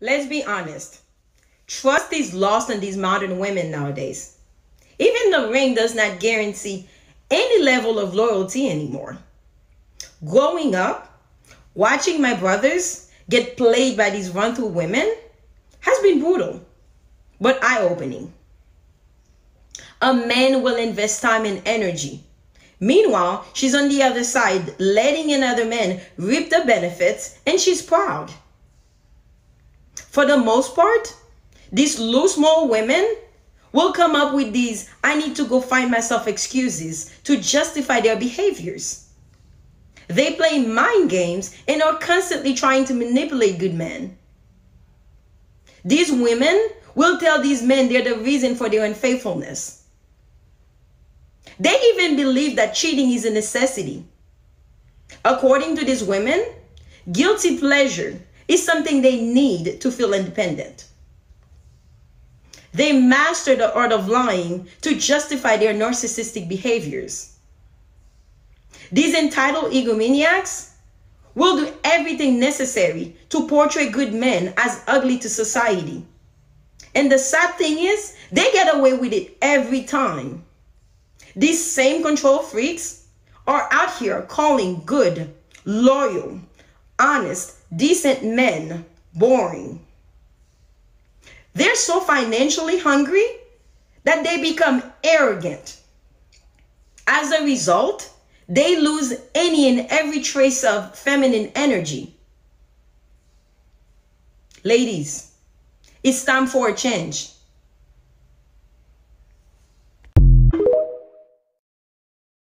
Let's be honest. Trust is lost in these modern women nowadays. Even the ring does not guarantee any level of loyalty anymore. Growing up, watching my brothers get played by these run through women has been brutal, but eye opening. A man will invest time and energy. Meanwhile, she's on the other side, letting another man reap the benefits, and she's proud. For the most part, these loose small women will come up with these I need to go find myself excuses to justify their behaviors. They play mind games and are constantly trying to manipulate good men. These women will tell these men they're the reason for their unfaithfulness. They even believe that cheating is a necessity. According to these women, guilty pleasure is something they need to feel independent. They master the art of lying to justify their narcissistic behaviors. These entitled egomaniacs will do everything necessary to portray good men as ugly to society. And the sad thing is, they get away with it every time. These same control freaks are out here calling good, loyal, honest, decent men boring. They're so financially hungry that they become arrogant. As a result, they lose any and every trace of feminine energy. Ladies, it's time for a change.